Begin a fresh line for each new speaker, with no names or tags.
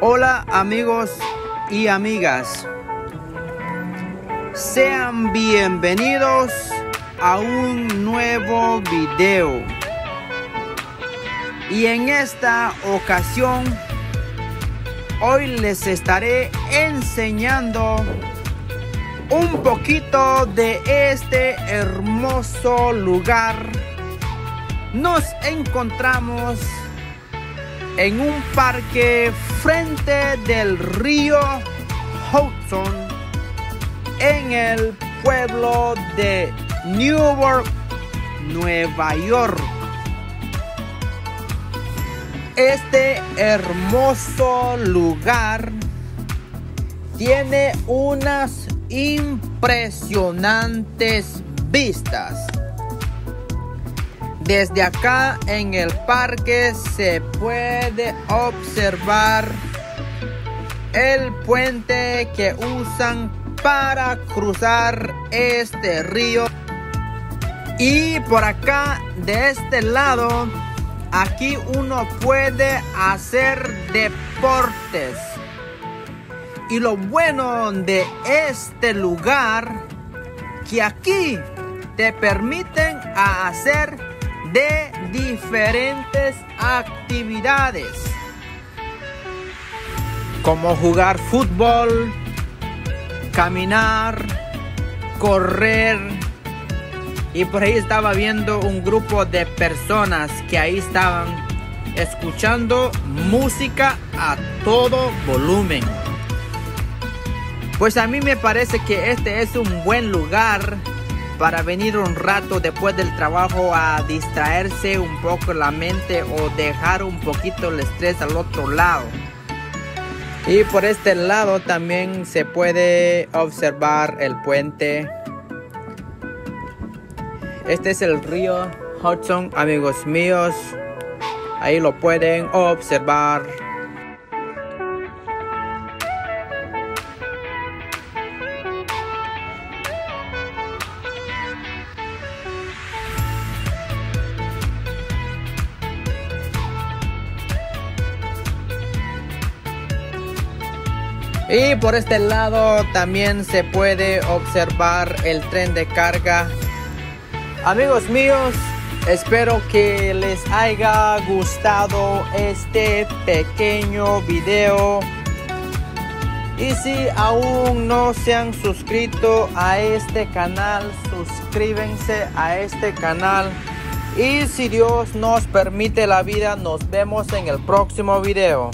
Hola amigos y amigas. Sean bienvenidos a un nuevo video. Y en esta ocasión, hoy les estaré enseñando un poquito de este hermoso lugar. Nos encontramos en un parque frente del río Hudson en el pueblo de Newark, Nueva York. Este hermoso lugar tiene unas impresionantes vistas desde acá en el parque se puede observar el puente que usan para cruzar este río. Y por acá, de este lado, aquí uno puede hacer deportes. Y lo bueno de este lugar, que aquí te permiten hacer de diferentes actividades como jugar fútbol, caminar, correr. Y por ahí estaba viendo un grupo de personas que ahí estaban escuchando música a todo volumen. Pues a mí me parece que este es un buen lugar para venir un rato después del trabajo a distraerse un poco la mente o dejar un poquito el estrés al otro lado. Y por este lado también se puede observar el puente. Este es el río Hudson, amigos míos. Ahí lo pueden observar. Y por este lado también se puede observar el tren de carga. Amigos míos, espero que les haya gustado este pequeño video. Y si aún no se han suscrito a este canal, suscríbense a este canal. Y si Dios nos permite la vida, nos vemos en el próximo video.